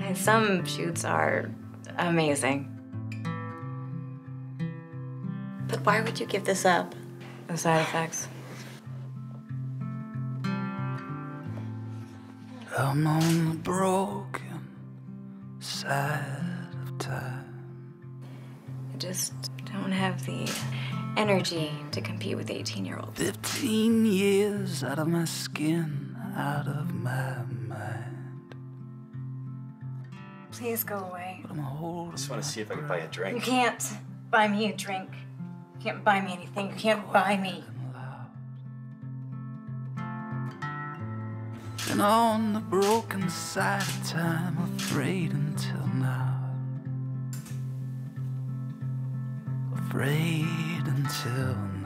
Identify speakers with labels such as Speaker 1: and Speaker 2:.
Speaker 1: And some shoots are amazing.
Speaker 2: But why would you give this up?
Speaker 1: The side effects.
Speaker 3: I'm on the broken side of time.
Speaker 1: It just don't have the energy to compete with 18 year olds.
Speaker 3: Fifteen years out of my skin, out of my mind.
Speaker 1: Please go away.
Speaker 3: But I'm holding.
Speaker 4: I just want to see if I can buy a drink.
Speaker 1: You can't buy me a drink. You can't buy me anything. You can't buy me.
Speaker 3: And on the broken side of time, afraid until Afraid until